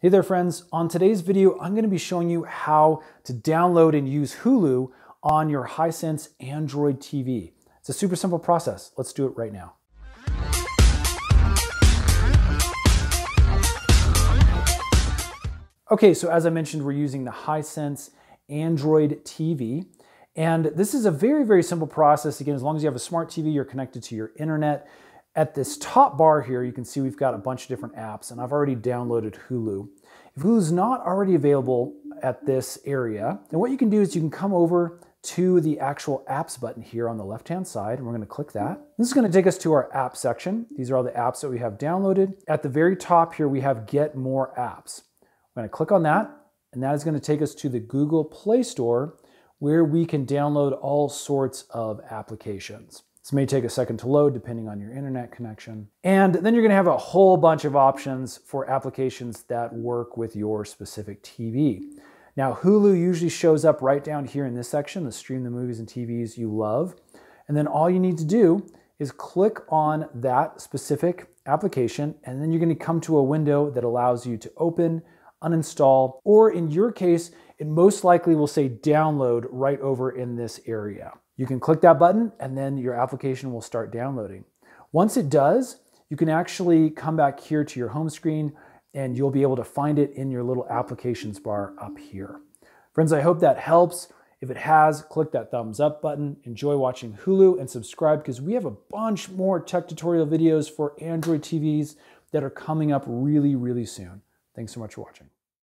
Hey there friends, on today's video I'm going to be showing you how to download and use Hulu on your Hisense Android TV. It's a super simple process. Let's do it right now. Okay, so as I mentioned, we're using the Hisense Android TV. And this is a very, very simple process. Again, as long as you have a smart TV, you're connected to your internet. At this top bar here, you can see we've got a bunch of different apps and I've already downloaded Hulu. If Hulu's not already available at this area, then what you can do is you can come over to the actual apps button here on the left-hand side, and we're gonna click that. This is gonna take us to our app section. These are all the apps that we have downloaded. At the very top here, we have get more apps. We're gonna click on that, and that is gonna take us to the Google Play Store where we can download all sorts of applications. This may take a second to load depending on your internet connection. And then you're gonna have a whole bunch of options for applications that work with your specific TV. Now, Hulu usually shows up right down here in this section, the stream the movies and TVs you love. And then all you need to do is click on that specific application, and then you're gonna come to a window that allows you to open, uninstall, or in your case, it most likely will say download right over in this area. You can click that button and then your application will start downloading. Once it does, you can actually come back here to your home screen and you'll be able to find it in your little applications bar up here. Friends, I hope that helps. If it has, click that thumbs up button. Enjoy watching Hulu and subscribe because we have a bunch more tech tutorial videos for Android TVs that are coming up really, really soon. Thanks so much for watching.